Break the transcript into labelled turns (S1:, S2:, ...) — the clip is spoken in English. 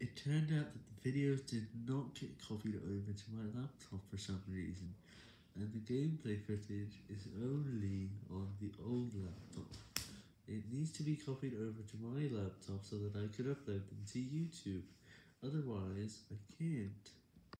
S1: It turned out that the videos did not get copied over to my laptop for some reason, and the gameplay footage is only on the old laptop. It needs to be copied over to my laptop so that I can upload them to YouTube, otherwise I can't.